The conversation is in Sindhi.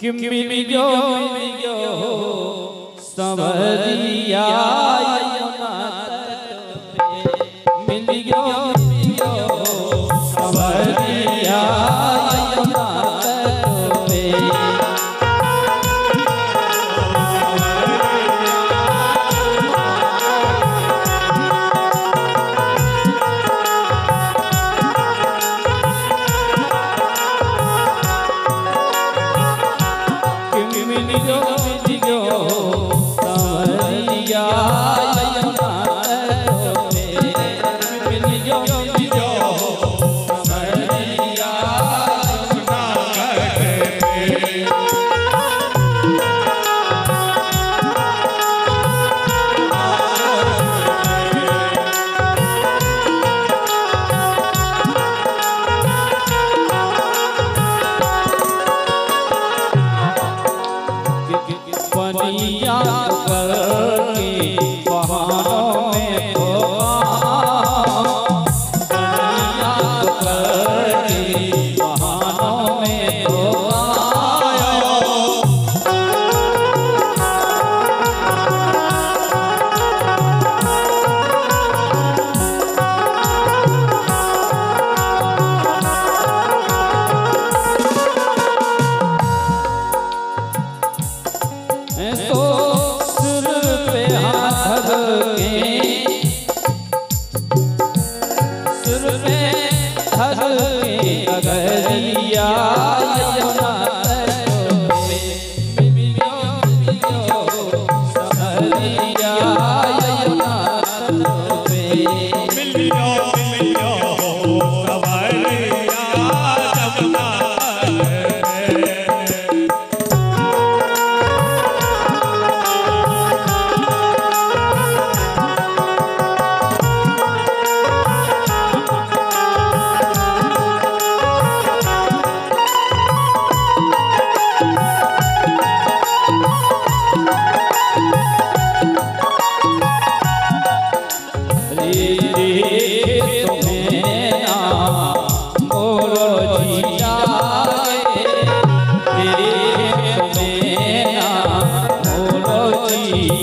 ڪنهن به جو توهر one